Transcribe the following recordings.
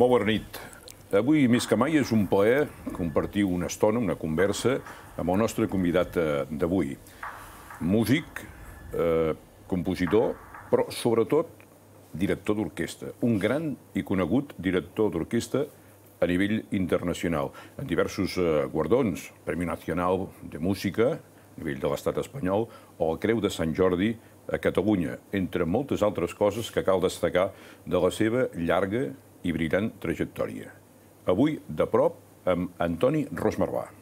Molt bona nit. Avui, més que mai, és un plaer compartir una estona, una conversa, amb el nostre convidat eh, d'avui. Músic, eh, compositor, però sobretot director d'orquestra. Un gran i conegut director d'orquestra a nivell internacional, en diversos eh, guardons, Premi Nacional de Música, a nivell de l'estat espanyol, o el Creu de Sant Jordi a Catalunya, entre moltes altres coses que cal destacar de la seva llarga i brillant trajectòria. Avui, de prop, amb Antoni Rosmarbà.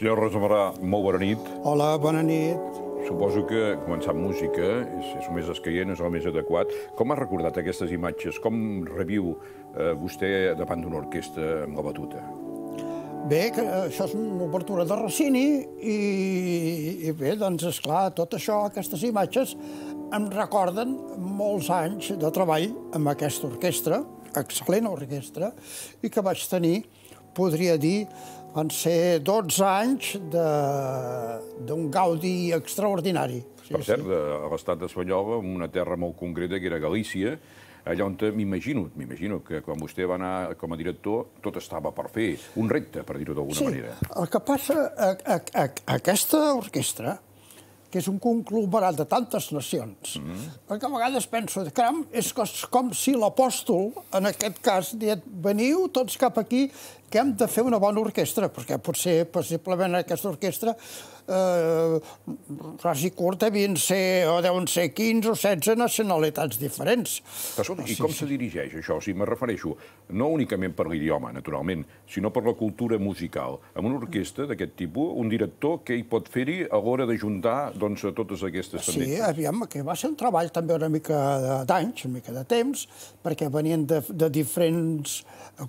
Senyor Rosamarà, molt bona nit. Hola, bona nit. Suposo que començar amb música és, és el més escaient, és el més adequat. Com ha recordat aquestes imatges? Com reviu eh, vostè davant d'una orquestra amb la batuta? Bé, que això és una obertura de Rossini i, i bé, doncs, és clar, tot això, aquestes imatges, em recorden molts anys de treball amb aquesta orquestra, excel·lent orquestra, i que vaig tenir, podria dir, van ser 12 anys d'un gaudi extraordinari. Sí, per cert, sí. a l'estat espanyol, en una terra molt concreta, que era Galícia, allà on m'imagino, m'imagino que quan vostè va anar com a director tot estava per fer, un repte, per dir-ho d'alguna sí. manera. El que passa, a, a, a, a aquesta orquestra, que és un conglomerat de tantes nacions, mm -hmm. perquè a vegades penso, caram, és com si l'apòstol, en aquest cas, dit, veniu tots cap aquí, que hem de fer una bona orquestra, perquè potser, possiblement, aquesta orquestra eh, ras i curt devien ser, o deuen ser 15 o 16 nacionalitats diferents. Però, escolta, I com sí. se dirigeix això? O sigui, me refereixo no únicament per l'idioma, naturalment, sinó per la cultura musical. Amb una orquestra d'aquest tipus, un director que hi pot fer-hi a l'hora d'ajuntar doncs, totes aquestes sí, tendències? Sí, aviam, que va ser un treball també una mica d'anys, una mica de temps, perquè venien de, de diferents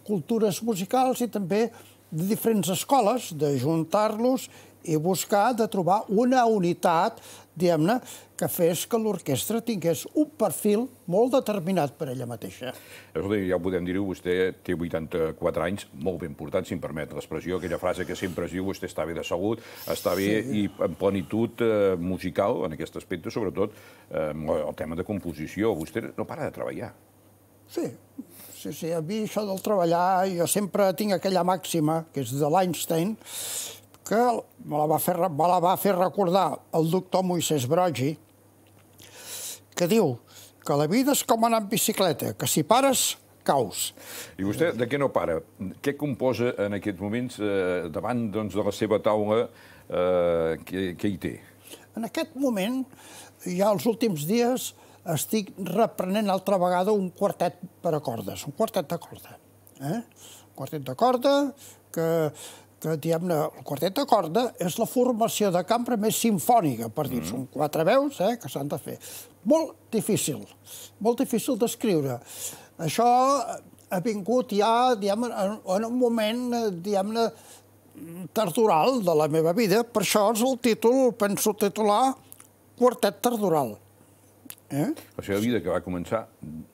cultures musicals i també de diferents escoles, d'ajuntar-los i buscar de trobar una unitat, diguem-ne, que fes que l'orquestra tingués un perfil molt determinat per ella mateixa. Escolta, ja ho podem dir-ho, vostè té 84 anys, molt ben portat, si em permet l'expressió, aquella frase que sempre es diu, vostè està bé de salut, està bé sí. i en plenitud eh, musical, en aquest aspecte, sobretot eh, el tema de composició. Vostè no para de treballar. Sí, sí, sí. A mi això del treballar, jo sempre tinc aquella màxima, que és de l'Einstein, que me la, va fer, me la va fer recordar el doctor Moisès Brogi, que diu que la vida és com anar en bicicleta, que si pares, caus. I vostè de què no para? Què composa en aquests moments eh, davant doncs, de la seva taula? Eh, què, què hi té? En aquest moment, ja els últims dies, estic reprenent altra vegada un quartet per a cordes, un quartet de corda. Eh? Un quartet de corda que que, diguem-ne, el quartet de corda és la formació de cambra més sinfònica, per dir, mm. són quatre veus eh, que s'han de fer. Molt difícil, molt difícil d'escriure. Això ha vingut ja, diguem en, en un moment, diguem-ne, tardoral de la meva vida, per això és el títol, penso titular, Quartet Tardoral. Eh? La seva vida que va començar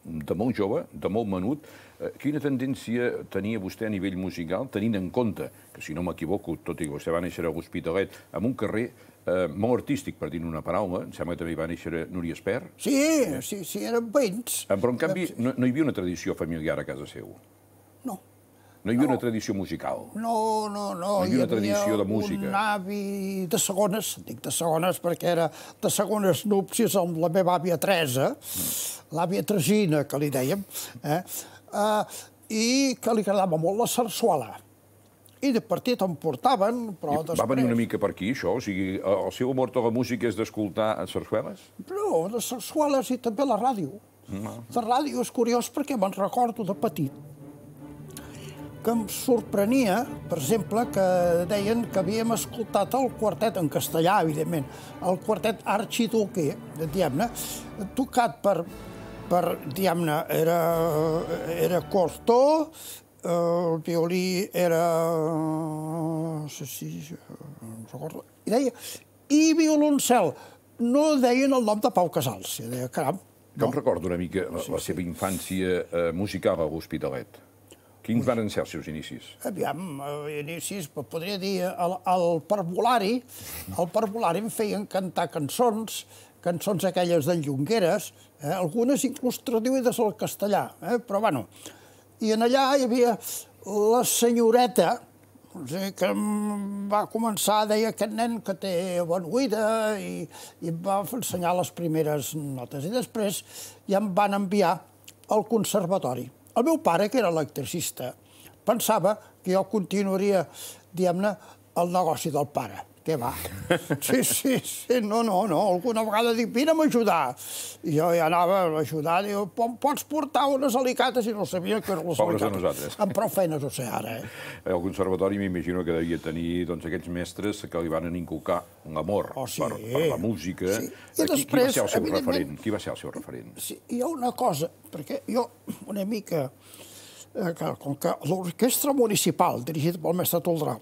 de molt jove, de molt menut, eh, quina tendència tenia vostè a nivell musical, tenint en compte que, si no m'equivoco, tot i que vostè va néixer a l'Hospitalet, amb un carrer eh, molt artístic, per dir una paraula, em sembla que també va néixer Núria Esper. Sí, sí, sí, eren veïns. Eh, però, en canvi, no, no hi havia una tradició familiar a casa seu. No. No hi havia no. una tradició musical? No, no, no. No hi havia una tradició de música? un avi de segones, dic de segones perquè era de segones núpcies amb la meva àvia Teresa, mm. l'àvia Tresina, que li dèiem, eh? Uh, i que li agradava molt la sarsuela. I de partit em portaven, però I després... Va venir una mica per aquí, això? O sigui, el seu amor a la música és d'escoltar sarsueles? No, les sarsueles i també la ràdio. No. La ràdio és curiós perquè me'n recordo de petit que em sorprenia, per exemple, que deien que havíem escoltat el quartet en castellà, evidentment, el quartet Archiduque, diguem-ne, tocat per, per diguem-ne, era, era Cortó, el violí era... no sé si... no recordo. I deia... I violoncel. No deien el nom de Pau Casals. I deia, caram... No. Com recordo una mica la, sí, la seva infància eh, musical a l'Hospitalet? Quins van ser els seus inicis? Aviam, eh, inicis, podria dir, el, el parvulari, el parvulari em feien cantar cançons, cançons aquelles de Llongueres, eh, algunes inclús traduïdes al castellà, eh, però bueno, i en allà hi havia la senyoreta, o sigui, que va començar, deia, aquest nen que té bona oïda, i, i em va ensenyar les primeres notes. I després ja em van enviar al conservatori. El meu pare, que era electricista, pensava que jo continuaria, diguem-ne, el negoci del pare què va? Sí, sí, sí, no, no, no. Alguna vegada dic, vine'm a ajudar. I jo ja anava a ajudar, diu, pots portar unes alicates? I no sabia que eren les Pobres alicates. de nosaltres. Amb prou feines ho sé ara, eh? El conservatori m'imagino que devia tenir doncs, aquests mestres que li van inculcar l'amor Oh, sí. per, per la música. Sí. I Qui, qui va després, ser el seu referent? Qui va ser el seu referent? Sí, hi ha una cosa, perquè jo una mica, eh, que, com que l'orquestra municipal, dirigida pel mestre Toldrà,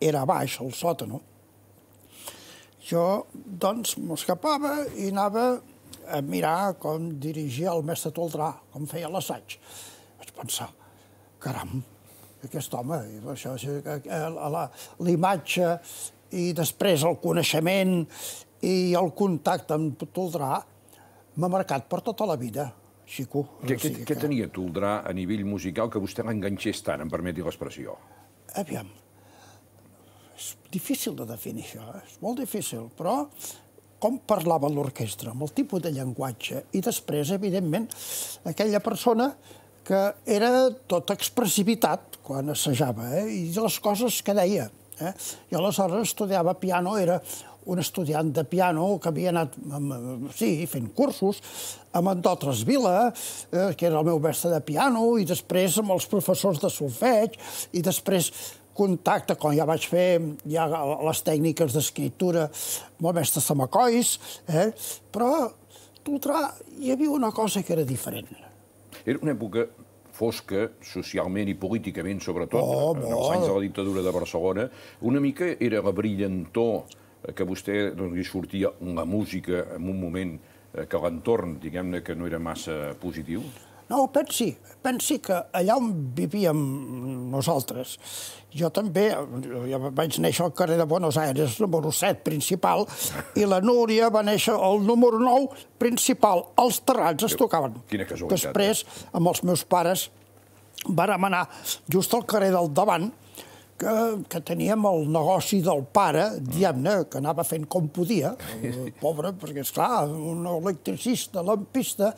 era a baix, al sòtano, jo, doncs, m'escapava i anava a mirar com dirigia el mestre Toldrà, com feia l'assaig. Vaig pensar, caram, aquest home, això, eh, la- l'imatge i després el coneixement i el contacte amb Toldrà m'ha marcat per tota la vida, xico. Què, què, sigui què que- tenia Toldrà a nivell musical que vostè l'enganxés tant, em permeti l'expressió? Aviam, és difícil de definir això, eh? és molt difícil, però com parlava l'orquestra, amb el tipus de llenguatge, i després, evidentment, aquella persona que era tota expressivitat quan assajava, eh? i les coses que deia. Eh? I aleshores estudiava piano, era un estudiant de piano que havia anat amb, sí, fent cursos en Dotres Vila, eh, que era el meu mestre de piano, i després amb els professors de solfeig, i després contacte, quan ja vaig fer ja les tècniques d'escriptura amb el mestre Samacois, eh? però Toldrà hi havia una cosa que era diferent. Era una època fosca, socialment i políticament, sobretot, Oh, en els molt. anys de la dictadura de Barcelona. Una mica era la brillantor eh, que vostè doncs, li sortia la música en un moment eh, que l'entorn, diguem-ne, que no era massa positiu? No, pensi, pensi que allà on vivíem nosaltres, jo també, jo vaig néixer al carrer de Buenos Aires, número 7, principal, i la Núria va néixer al número 9, principal. Els terrats es tocaven. Quina casualitat, eh? Després, amb els meus pares, vàrem anar just al carrer del davant, que, que teníem el negoci del pare, diguem-ne, que anava fent com podia, pobre, perquè, és clar, un electricista, lampista,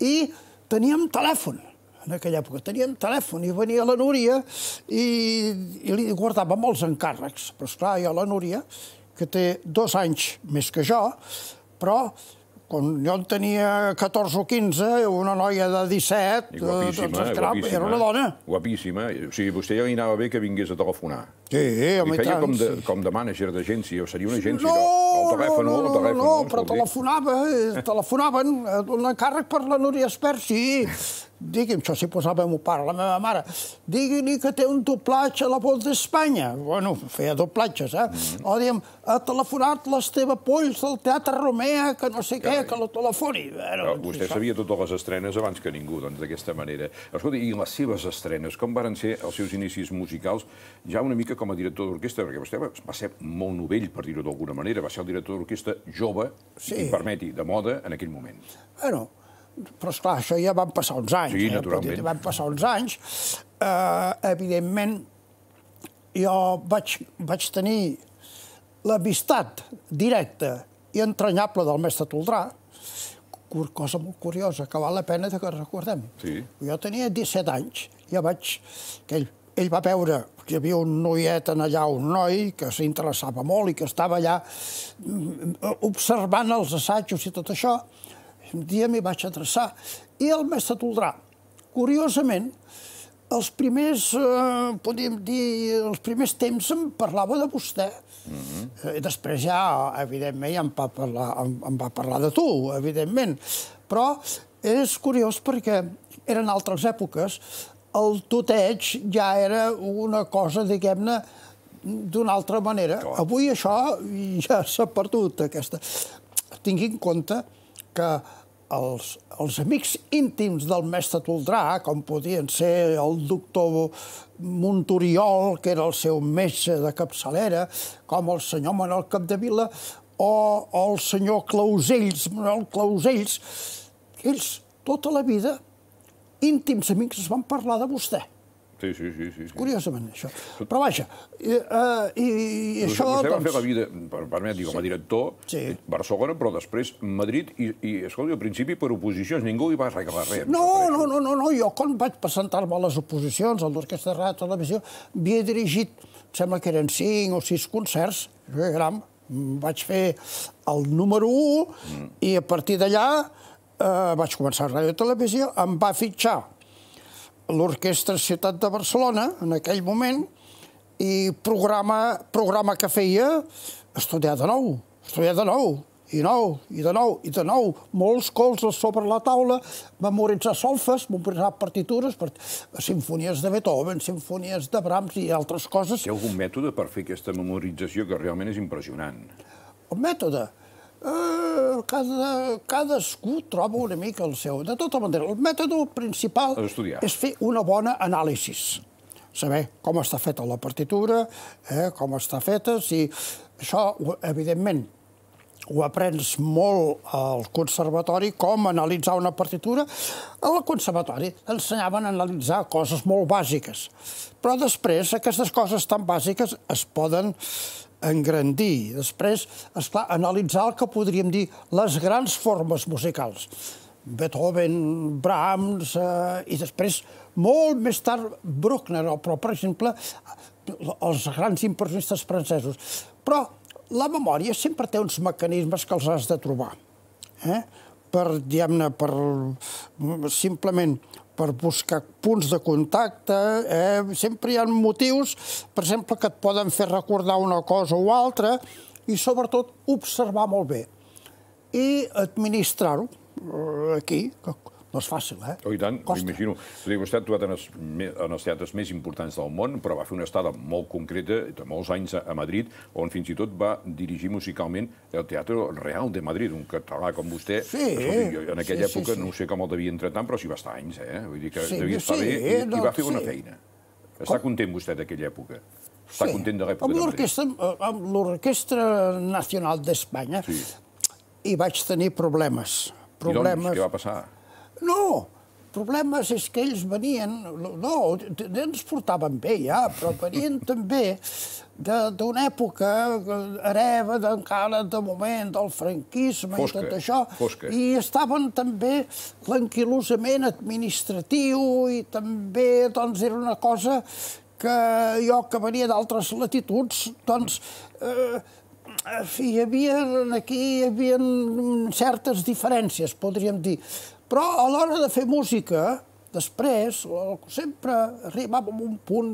i teníem telèfon en aquella època. Teníem telèfon i venia la Núria i, i li guardava molts encàrrecs. Però, esclar, jo la Núria, que té dos anys més que jo, però quan jo en tenia 14 o 15, una noia de 17, I guapíssima, doncs, esclar, guapíssima. era una dona. Guapíssima. O sigui, vostè ja li anava bé que vingués a telefonar. Sí, home, i feia com de, sí. com de mànager d'agència, o seria una agència No, el telèfon, no, el no, telèfon, no, però escolti. telefonava, telefonaven, eh, un encàrrec per la Núria Espert, sí. Digui'm, això s'hi posava el meu pare, la meva mare. Digui-li que té un doblatge a la Voz d'Espanya. Bueno, feia doblatges, eh? Mm-hmm. O diguem, ha telefonat l'Esteve Polls del Teatre Romea, que no sé què, que la telefoni. Bueno, Però vostè això- sabia totes les estrenes abans que ningú, doncs, d'aquesta manera. Escolta, i les seves estrenes, com varen ser els seus inicis musicals, ja una mica com a director d'orquestra, perquè vostè va, ser molt novell, per dir-ho d'alguna manera, va ser el director d'orquestra jove, Sí. si em permeti, de moda, en aquell moment. Bueno, però esclar, això ja van passar uns anys. Sí, eh? naturalment. Van passar uns anys. Eh, evidentment, jo vaig, vaig tenir l'amistat directa i entranyable del mestre Toldrà, cosa molt curiosa, que val la pena que recordem. Sí. Jo tenia 17 anys, ja vaig... Que ell, ell va veure que hi havia un noiet en allà, un noi, que s'interessava molt i que estava allà mm, observant els assajos i tot això. Un dia m'hi vaig adreçar. I el mestre Toldrà, curiosament, els primers, eh, podríem dir, els primers temps em parlava de vostè. Mm -hmm. després ja, evidentment, ja em va, parlar, em, em va parlar de tu, evidentment. Però és curiós perquè eren altres èpoques, el tuteig ja era una cosa, diguem-ne, d'una altra manera. Clar. Avui això ja s'ha perdut, aquesta. Tingui en compte que els, els amics íntims del mestre Toldrà, com podien ser el doctor Montoriol, que era el seu metge de capçalera, com el senyor Manuel Capdevila, o, o el senyor Clausells, Manuel Clausells, ells tota la vida, íntims amics, es van parlar de vostè. Sí, sí, sí. sí, sí. Curiosament, això. Però vaja, i, uh, i, i això... Vostè va doncs... fer la vida, per, permeti, com a director, Sí. Barcelona, però després Madrid, i, i escolti, al principi per oposicions, ningú hi va arreglar res. No, no, no, no, no, jo quan vaig presentar-me a les oposicions, a l'Orquestra de Ràdio Televisió, havia dirigit, em sembla que eren cinc o sis concerts, jo gran, vaig fer el número 1 mm. i a partir d'allà eh, vaig començar a Ràdio Televisió, em va fitxar l'Orquestra Ciutat de Barcelona, en aquell moment, i programa, programa que feia, estudiar de nou, estudiar de nou, i nou, i de nou, i de nou, molts colzes sobre la taula, memoritzar solfes, memoritzar partitures, part... sinfonies de Beethoven, sinfonies de Brahms i altres coses. Hi ha algun mètode per fer aquesta memorització que realment és impressionant? El mètode? Eh, cada, cadascú troba una mica el seu. De tota manera, el mètode principal És fer una bona anàlisi. Saber com està feta la partitura, eh, com està feta, si això, evidentment, ho aprens molt al conservatori, com analitzar una partitura. Al conservatori ensenyaven a analitzar coses molt bàsiques, però després aquestes coses tan bàsiques es poden engrandir. Després, esclar, analitzar el que podríem dir les grans formes musicals. Beethoven, Brahms, eh, i després, molt més tard, Bruckner, però, per exemple, els grans impressionistes francesos. Però la memòria sempre té uns mecanismes que els has de trobar. Eh? Per, diguem-ne, per simplement per buscar punts de contacte. Eh? Sempre hi ha motius, per exemple, que et poden fer recordar una cosa o altra i, sobretot, observar molt bé i administrar-ho eh, aquí, que no és fàcil, eh? Oh, i tant, m'imagino. Dir, vostè ha actuat en els, en els teatres més importants del món, però va fer una estada molt concreta, de molts anys a Madrid, on fins i tot va dirigir musicalment el Teatre Real de Madrid, un català com vostè. Sí, Escolti, jo en aquella sí, sí, època sí. no sé com el devia entretant, però s'hi va estar anys, eh? Vull dir que Sí, devia estar sí, bé i, no, i va fer bona sí. feina. Està content vostè d'aquella època? Està content de l'època de eh, amb l'Orquestra Nacional d'Espanya Sí. hi vaig tenir problemes. I Problemes... doncs, què va passar? No, problemes és que ells venien... No, ens portaven bé ja, però venien també d'una època hereva encara de moment del franquisme Fosca, i tot això. fosca. I estaven també l'anquilosament administratiu i també doncs, era una cosa que jo que venia d'altres latituds, doncs, eh, fi, hi havia, aquí hi havia certes diferències, podríem dir. Però a l'hora de fer música, després, sempre arribàvem a un punt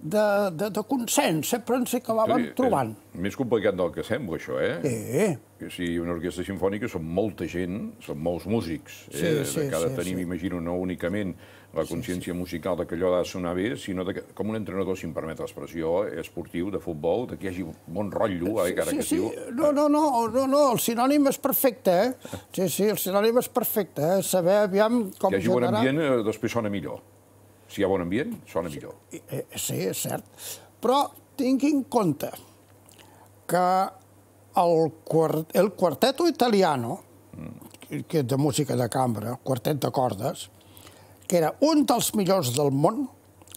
de, de, de consens, sempre ens acabàvem Escolti, trobant. És més complicat del que sembla, això, eh? Sí, Que si una orquestra sinfònica són molta gent, són molts músics. Sí, eh? sí, de cada sí, tenir, sí. m'imagino, no únicament la consciència musical de que allò ha de sonar bé, sinó de que, com un entrenador, si em permet l'expressió, eh, esportiu, de futbol, de que hi hagi bon rotllo, eh, encara sí, que sí. diu... No, no, no, no, no, el sinònim és perfecte, eh? Sí, sí, el sinònim és perfecte, eh? Saber aviam com Que hi hagi bon generar... ambient, eh, després sona millor. Si hi ha bon ambient, sona millor. Eh, Sí, és cert. Però tingui en compte que el, quart, el quarteto italiano, que és de música de cambra, quartet de cordes, que era un dels millors del món,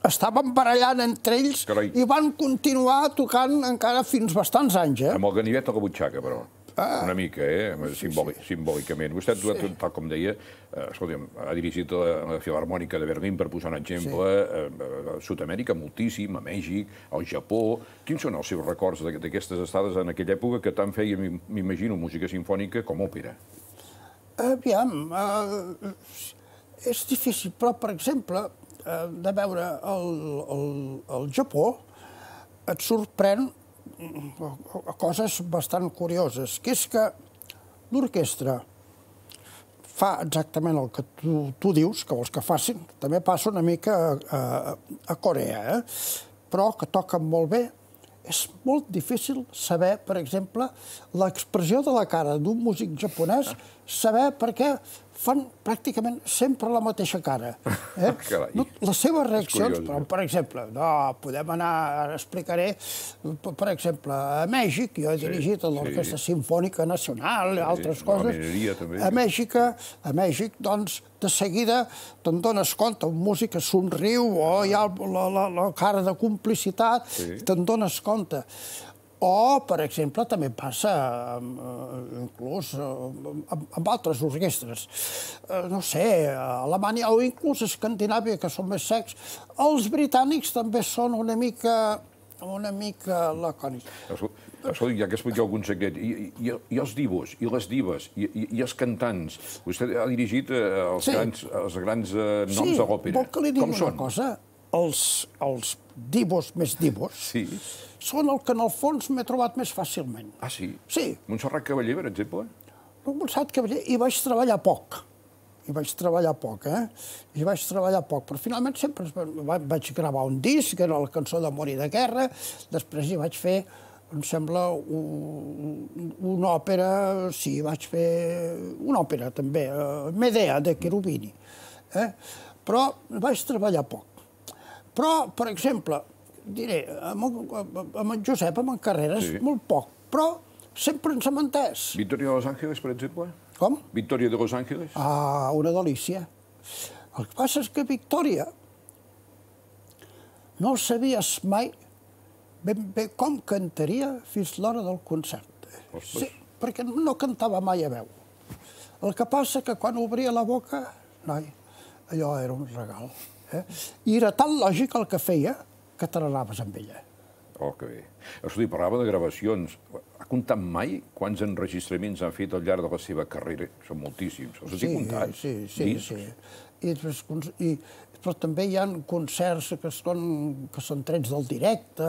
estaven barallant entre ells Carai. i van continuar tocant encara fins bastants anys, eh? Amb el ganivet a la butxaca, però. Ah, una mica, eh? Simbòlic, sí, sí. simbòlicament. Vostè, sí. tal com deia, eh, ha dirigit la, la Filarmònica de Berlín, per posar un exemple, sí. eh, a Sud-amèrica moltíssim, a Mèxic, al Japó... Quins són els seus records d'aquestes estades en aquella època que tant feia, m'imagino, música sinfònica com òpera? Aviam, uh, és difícil, però, per exemple, uh, de veure el, el, el Japó, et sorprèn coses bastant curioses, que és que l'orquestra fa exactament el que tu, tu dius, que vols que facin, també passa una mica a, a, a Corea, eh? però que toquen molt bé. És molt difícil saber, per exemple, l'expressió de la cara d'un músic japonès, saber per què fan pràcticament sempre la mateixa cara. Eh? no, les seves reaccions, curiós, però, per exemple, no, podem anar, ara explicaré, per exemple, a Mèxic, jo he dirigit sí, l'Orquestra sí. Sinfònica Nacional, sí, altres coses. també. A Mèxic, a Mèxic, doncs, de seguida te'n dones compte, un músic somriu o hi ha la, la, la cara de complicitat, sí. te'n dones compte. O, per exemple, també passa amb, eh, inclús eh, amb, amb altres orquestres. Eh, no sé, a Alemanya o inclús a Escandinàvia, que són més secs. Els britànics també són una mica una mica lacònics. Escolta, ja que expliqueu algun secret, i, i, i els divos, i les dives, i, i, i els cantants, vostè ha dirigit eh, els, sí. grans, els grans eh, noms sí, de l'òpera. Sí, vol que li digui una són? cosa? Els, els divos més divos sí són el que en el fons m'he trobat més fàcilment. Ah, sí? Sí. Montserrat Cavaller, per exemple? No, Montserrat Cavaller, hi vaig treballar poc. Hi vaig treballar poc, eh? Hi vaig treballar poc, però finalment sempre vaig gravar un disc, que era la cançó de Mori de Guerra, després hi vaig fer, em sembla, un, una òpera, sí, vaig fer una òpera també, uh, Medea, de Cherubini. Eh? Però vaig treballar poc. Però, per exemple, diré, amb, amb en Josep, amb en Carreras, sí. molt poc, però sempre ens hem entès. Victoria de Los Ángeles, per exemple? Com? Victoria de Los Ángeles? Ah, una delícia. El que passa és que Victòria no sabies mai ben bé com cantaria fins l'hora del concert. Sí, perquè no cantava mai a veu. El que passa que quan obria la boca, noi, allò era un regal. Eh? I era tan lògic el que feia que t'arrelaves amb ella. Oh, que bé. Escolta, parlava de gravacions. Ha comptat mai quants enregistraments han fet al llarg de la seva carrera? Són moltíssims. Els sí, comptat? Sí, sí, Discs? sí. I, i, però també hi ha concerts que són, que són trets del directe,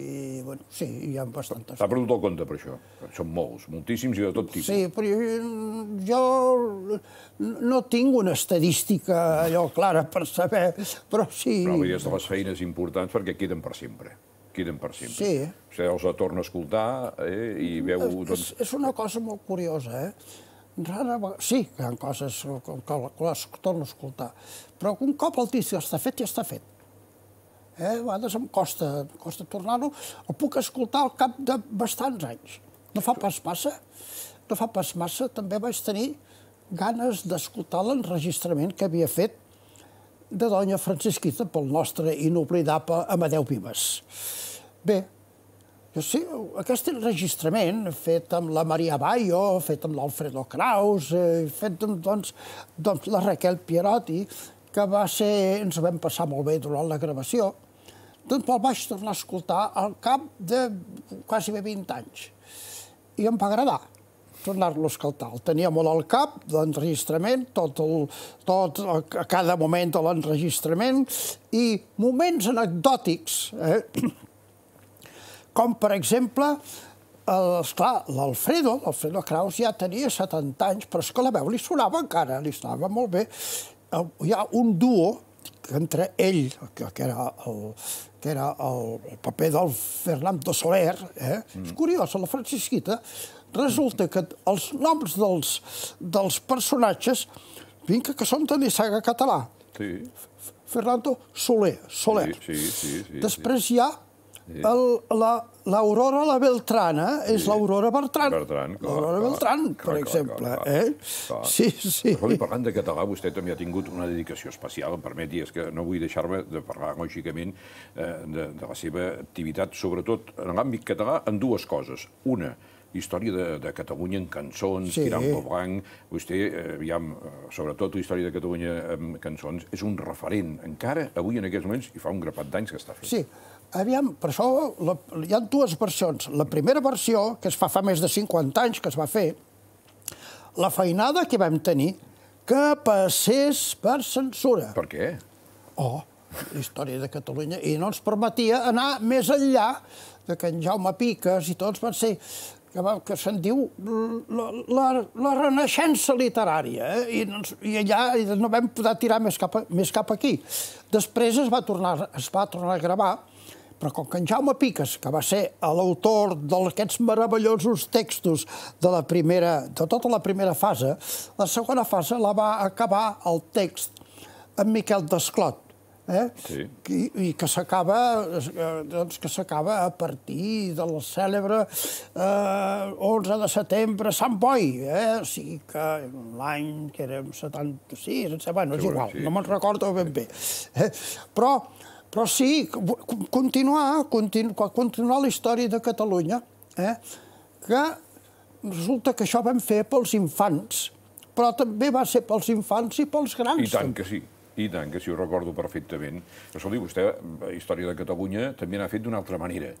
i, bueno, sí, hi ha bastantes. S'ha perdut el compte per això. Són molts, moltíssims i de tot tipus. Sí, però jo, jo no tinc una estadística allò clara per saber, però sí... Però és de les feines importants perquè queden per sempre queden per sempre. Sí. Vostè els torna a escoltar eh, i veu... Doncs... És, és una cosa molt curiosa, eh? Rara Sí, hi ha coses que, que les torno a escoltar, però un cop el disc està fet, ja està fet. Eh? A vegades em costa, costa tornar-ho, el puc escoltar al cap de bastants anys. No fa pas massa, no fa pas massa, també vaig tenir ganes d'escoltar l'enregistrament que havia fet de Doña Francisquita pel nostre inoblidable Amadeu Vives. Bé, jo sí, aquest enregistrament fet amb la Maria Bayo, fet amb l'Alfredo Kraus, eh, fet amb doncs, doncs, la Raquel Pierotti, que va ser, ens vam passar molt bé durant la gravació, doncs el vaig tornar a escoltar al cap de quasi 20 anys. I em va agradar tornar-lo a escoltar. El tenia molt al cap, l'enregistrament, tot, el, tot a cada moment de l'enregistrament, i moments anecdòtics, eh? Com per exemple, esclar, l'Alfredo, l'Alfredo Kraus ja tenia 70 anys, però és que la veu li sonava encara, li sonava molt bé. Hi ha un duo entre ell, que, que era el, que era el, el paper del Fernando Soler, eh? Mm. és curiós, la Francisquita, resulta que els noms dels, dels personatges, vinga, que són de nissaga català. Sí. Fernando Soler, Soler. Sí, sí, sí, sí, Després hi ha L'Aurora la, la Beltrana és sí. l'Aurora Bertran. Bertran, clar. L'Aurora Beltran, per clar, exemple. Clar, clar, eh? Clar. Sí, sí. Però parlant de català, vostè també ha tingut una dedicació especial, em permeti, és que no vull deixar-me de parlar, lògicament, eh, de, de la seva activitat, sobretot en l'àmbit català, en dues coses. Una, història de, de Catalunya en cançons, Sí. tirant pel blanc. Vostè, eh, aviam, sobretot la història de Catalunya en cançons, és un referent. Encara avui, en aquests moments, i fa un grapat d'anys que està fent. Sí, aviam, per això la, hi ha dues versions. La primera versió, que es fa fa més de 50 anys que es va fer, la feinada que vam tenir, que passés per censura. Per què? Oh, la història de Catalunya, i no ens permetia anar més enllà de que en Jaume Piques i tots van ser que, va, que se'n diu la, la, la renaixença literària, eh? I, ens- i allà no vam poder tirar més cap, a, més cap aquí. Després es va, tornar, es va tornar a gravar, però com que en Jaume Piques, que va ser l'autor d'aquests meravellosos textos de la primera, de tota la primera fase, la segona fase la va acabar el text en Miquel Desclot, eh? Sí. I, i que s'acaba eh, doncs que s'acaba a partir del cèlebre eh, 11 de setembre Sant Boi, eh? o sigui que l'any que érem 76, em sembla, bueno, és igual, sí. no me'n recordo ben bé. Eh? Però, però sí, co- continuar, continu, continuar la història de Catalunya, eh? que resulta que això vam fer pels infants, però també va ser pels infants i pels grans. I tant que sí. I tant, que sí, ho recordo perfectament. Escolti, vostè, la història de Catalunya, també n'ha fet d'una altra manera,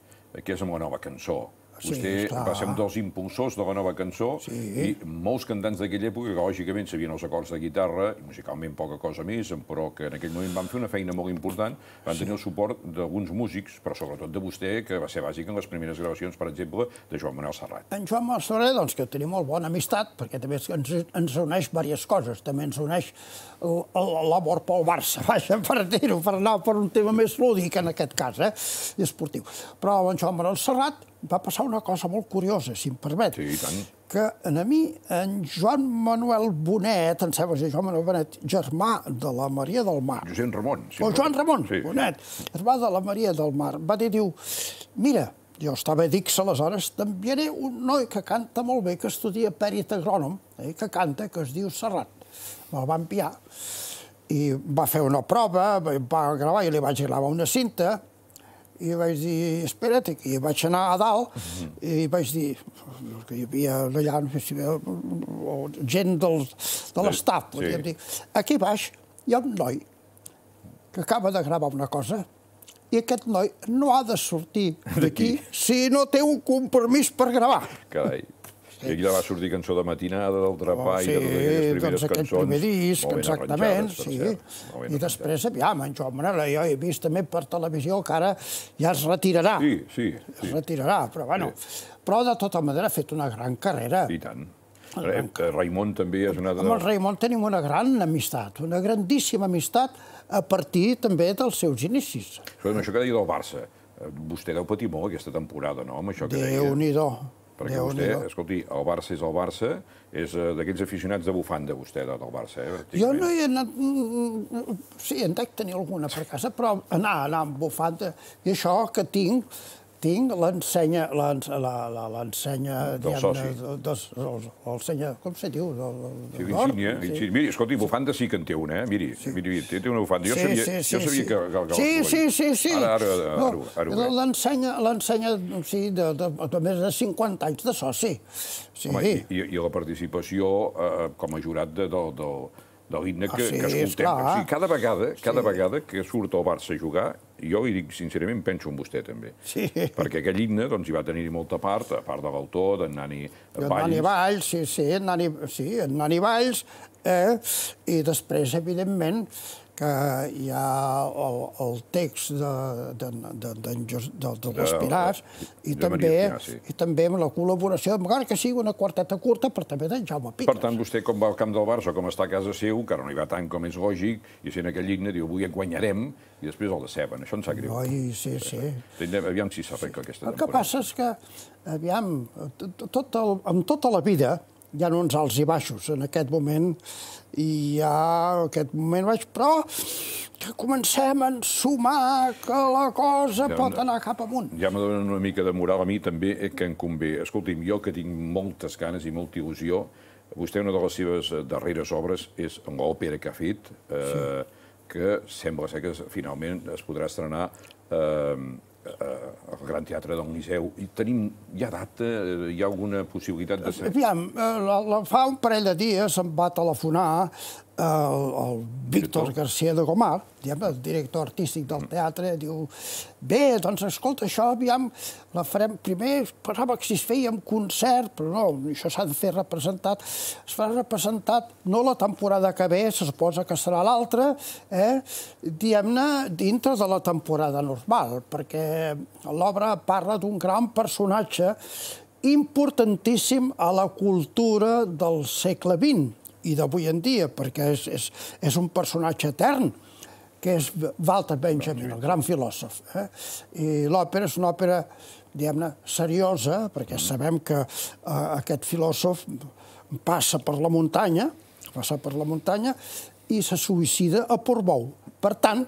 que és amb la nova cançó. Sí, Vostè esclar. va ser un dels impulsors de la nova cançó Sí. i molts cantants d'aquella època, que lògicament sabien els acords de guitarra i musicalment poca cosa més, però que en aquell moment van fer una feina molt important, van tenir el suport d'alguns músics, però sobretot de vostè, que va ser bàsic en les primeres gravacions, per exemple, de Joan Manuel Serrat. En Joan Massorer, doncs, que tenim molt bona amistat, perquè també ens, ens uneix diverses coses. També ens uneix el- l'amor pel Barça, vaja, per dir-ho, per anar per un tema més lúdic, en aquest cas, eh? i esportiu. Però en Joan Manuel Serrat va passar una cosa molt curiosa, si em permet. Sí, i tant. Que en a mi, en Joan Manuel Bonet, sembla que és Joan Manuel Bonet, germà de la Maria del Mar, Josep Ramon. si o Joan. Ramon, Sí. Bonet, germà de la Maria del Mar, va dir, diu, mira, jo estava a Dix aleshores, t'enviaré un noi que canta molt bé, que estudia pèrit agrònom, eh, que canta, que es diu Serrat. Me'l va enviar i va fer una prova, va va gravar, i li vaig gravar una cinta, i vaig dir, espera't, i vaig anar a dalt, i vaig dir, que hi havia allà, no sé si o gent del, de l'estaf, Sí. podríem dir. Aquí baix hi ha un noi que acaba de gravar una cosa i aquest noi no ha de sortir d'aquí si no té un compromís per gravar. Carai. I aquí va sortir cançó de matinada, del trapà Oh, i sí, de totes aquelles primeres doncs cançons. primer disc, exactament, sí. I després, aviam, en Joan Manel, jo he vist també per televisió que ara ja es retirarà. Sí, sí, Es sí, retirarà, però bueno. Però de tota manera ha fet una gran carrera. i tant. Eh, eh, Raimon també és una. Amb el Raimon tenim una gran amistat, una grandíssima amistat a partir també dels seus inicis. Escolta'm, això que deia del Barça, eh, vostè deu patir molt aquesta temporada, no?, amb això que deia. Déu-n'hi-do. Perquè vostè, escolti, el Barça és el Barça, és eh, d'aquells aficionats de bufanda, vostè, de- del Barça, eh? Jo no hi he anat... mm, Sí, en dec tenir alguna per casa, però anar, anar amb bufanda... I això que tinc, tinc l'ensenya... L'ensenya... L'ensenya... Com se diu? Sí, l'insígnia. Miri, escolti, bufanda sí que en té una, eh? Miri, té, té una bufanda. Jo sabia, jo sabia que, que, que sí, sí, sí, sí. Ara, ara, ara, No, ara, ara, ara. L'ensenya, l'ensenya, sí, de, de, de, més de 50 anys de soci. Sí. Home, i, i, i la participació eh, com a jurat de, de l'himne que, Ah, sí, que escoltem. esclar. O sigui, cada vegada, cada vegada que surt el Barça a jugar, jo li dic sincerament, penso en vostè també. Sí. Perquè aquell himne doncs, hi va tenir molta part, a part de l'autor, d'en Nani Valls. Nani Valls, sí, sí, en Nani, sí, en Nani Valls, eh? i després, evidentment, que hi ha el, el text de, de, de, de, de, de, de les De- Pilars, de i també, sí. i també amb la col·laboració, encara que sigui una quarteta curta, però també d'en Jaume Piques. Per tant, vostè com va al camp del Barça, com està a casa seu, que no hi va tant com és lògic, i sent aquell himne, diu, avui guanyarem, i després el deceben. Això em sap greu. Oi, sí, sí. Tindrem, aviam si s'arregla aquesta El que temporada. passa és que, aviam, tot el, amb tota la vida hi ha uns alts i baixos en aquest moment, i ha aquest moment baix, però que comencem a ensumar que la cosa Ja, pot anar cap amunt. Ja me dona una mica de moral a mi també eh, que em convé. Escolti'm, jo que tinc moltes ganes i molta il·lusió, vostè una de les seves eh, darreres obres és l'òpera que ha fet, eh, que sembla ser que finalment es podrà estrenar eh, eh, al Gran Teatre del Liceu. I tenim ja data? Eh, hi ha alguna possibilitat de ser... Aviam, eh, la, fa un parell de dies em va telefonar el, el Víctor García de Gomar, diguem, el director artístic del teatre, diu, bé, doncs escolta, això aviam, la farem, primer pensava que si es feia un concert, però no, això s'ha de fer representat, es farà representat no la temporada que ve, se suposa que serà l'altra, eh, diguem-ne, dintre de la temporada normal, perquè l'obra parla d'un gran personatge importantíssim a la cultura del segle XX, i d'avui en dia, perquè és, és, és un personatge etern, que és Walter Benjamin, el gran filòsof. Eh? I l'òpera és una òpera, diguem-ne, seriosa, perquè sabem que eh, aquest filòsof passa per la muntanya, passa per la muntanya, i se suïcida a Portbou. Per tant,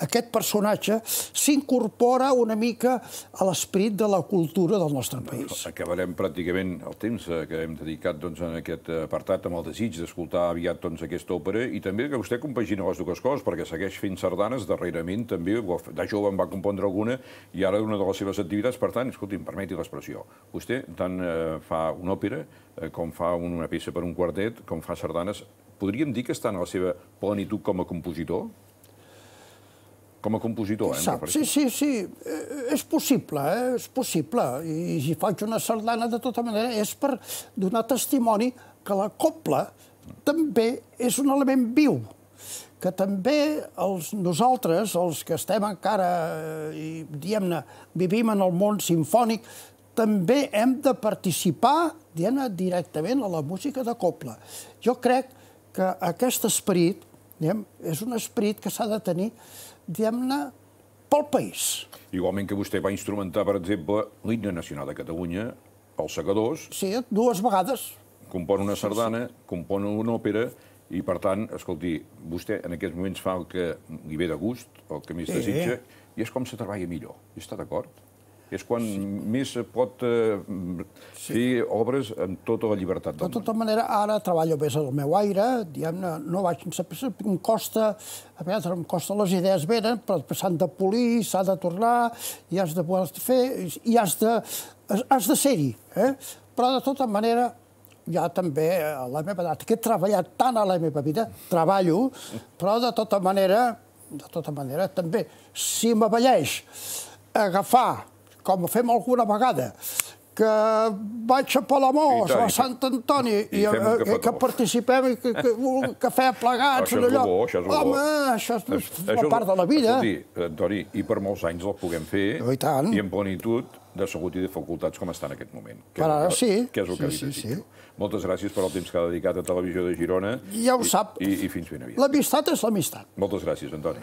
aquest personatge s'incorpora una mica a l'esperit de la cultura del nostre país. Acabarem pràcticament el temps que hem dedicat doncs, en aquest apartat amb el desig d'escoltar aviat doncs, aquesta òpera i també que vostè compagina les dues coses, perquè segueix fent sardanes, darrerament també, de jove en va compondre alguna i ara una de les seves activitats, per tant, escolti'm, permeti l'expressió, vostè tant eh, fa una òpera eh, com fa una peça per un quartet, com fa sardanes, podríem dir que està en la seva plenitud com a compositor? Com a compositor, eh? Sap, sí, sí, sí, eh, és possible, eh? és possible. I si faig una sardana, de tota manera, és per donar testimoni que la copla també és un element viu, que també els, nosaltres, els que estem encara, eh, i diguem-ne, vivim en el món sinfònic, també hem de participar, diguem-ne, directament a la música de copla. Jo crec que aquest esperit, diguem, és un esperit que s'ha de tenir diguem-ne, pel país. Igualment que vostè va instrumentar, per exemple, l'himne nacional de Catalunya, els segadors... Sí, dues vegades. Compon una sardana, sí, sí. compon una òpera, i, per tant, escolti, vostè en aquests moments fa el que li ve de gust, el que més sí. desitja, i és com se treballa millor. Està d'acord? És quan sí. més pot eh, sí. fer obres amb tota la llibertat del De tota manera, ara treballo més al meu aire, diguem-ne, no vaig sense pressa, em costa, a vegades em costa les idees venen, però s'han de polir, s'ha de tornar, i has de poder fer, i has de, has de ser-hi. Eh? Però, de tota manera, ja també a la meva edat, que he treballat tant a la meva vida, treballo, però de tota manera, de tota manera, també, si m'avelleix agafar com fem alguna vegada, que vaig a Palamós, a Sant Antoni, i, i, i que, que participem i que, que un cafè plegats, això és allò. Bo, això és Home, bo. això és, és, això part de la vida. Escolti, Antoni, i per molts anys el puguem fer, I, tant. i en plenitud de salut i de facultats com està en aquest moment. Que per ara sí. Que és el que sí, sí, sí. Moltes gràcies per el temps que ha dedicat a Televisió de Girona. Ja ho sap. I, i fins ben aviat. L'amistat és l'amistat. Moltes gràcies, Antoni.